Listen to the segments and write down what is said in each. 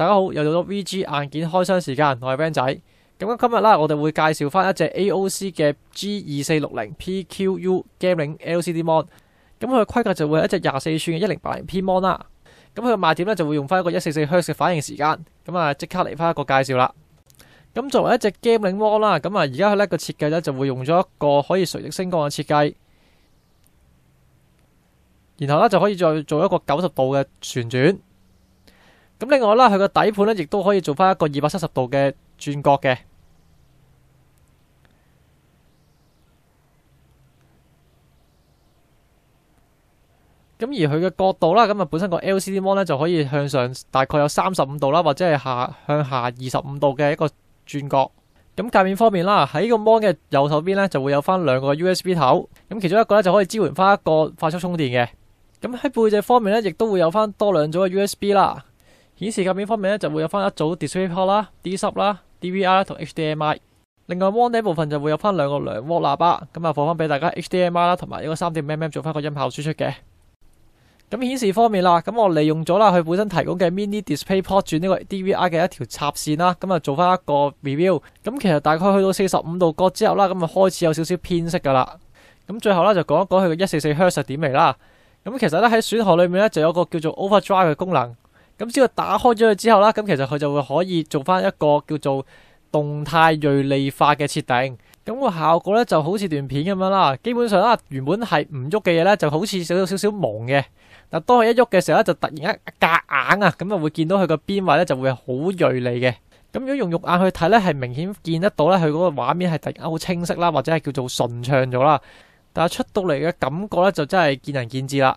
大家好，又到咗 VG 硬件開箱時間，我係 Van 仔。咁今日啦，我哋會介紹翻一隻 AOC 嘅 G 二四六零 PQU Gaming LCD Mon。咁佢嘅規格就會係一隻廿四寸嘅一零八零 P Mon 啦。咁佢嘅賣點咧就會用翻一個一四四赫茲嘅反應時間。咁啊，即刻嚟翻一個介紹啦。咁作為一隻 Gaming Mon 啦，咁啊而家佢呢個設計咧就會用咗一個可以垂直升降嘅設計，然後咧就可以再做一個九十度嘅旋轉。咁另外啦，佢個底盤咧亦都可以做翻一個二百七十度嘅轉角嘅。咁而佢嘅角度啦，咁啊本身個 LCD mon 咧就可以向上大概有三十五度啦，或者係下向下二十五度嘅一個轉角。咁界面方面啦，喺個 mon 嘅右手邊咧就會有翻兩個 USB 头，咁其中一個咧就可以支援翻一個快速充電嘅。咁喺背脊方面咧，亦都會有翻多兩組嘅 USB 啦。顯示界面方面咧就會有翻一組 DisplayPort 啦、D Sub 啦、DVR 同 HDMI。另外 mon 呢部分就會有翻兩個兩瓦喇叭，咁啊放翻俾大家 HDMI 啦，同埋一個三點五 mm 做翻個音效輸出嘅。咁顯示方面啦，咁我利用咗啦佢本身提供嘅 Mini DisplayPort 轉呢個 DVR 嘅一條插線啦，咁啊做翻一個 review。咁其實大概去到四十五度角之後啦，咁啊開始有少少偏色噶啦。咁最後咧就講一講佢嘅一四四赫茲點嚟啦。咁其實咧喺選項裏面咧就有個叫做 Overdrive 嘅功能。咁只要打開咗佢之後啦，咁其實佢就會可以做翻一個叫做動態銳利化嘅設定。咁個效果咧就好似段片咁樣啦。基本上啦，原本係唔喐嘅嘢咧，就好似少少少少蒙嘅。但當佢一喐嘅時候咧，就突然間夾硬啊，咁啊會見到佢個邊位咧就會好銳利嘅。咁如果用肉眼去睇咧，係明顯見得到咧，佢嗰個畫面係突然間好清晰啦，或者係叫做順暢咗啦。但係出到嚟嘅感覺咧，就真係見仁見智啦。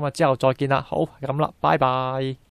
咁啊，之后再见啦。好，咁啦，拜拜。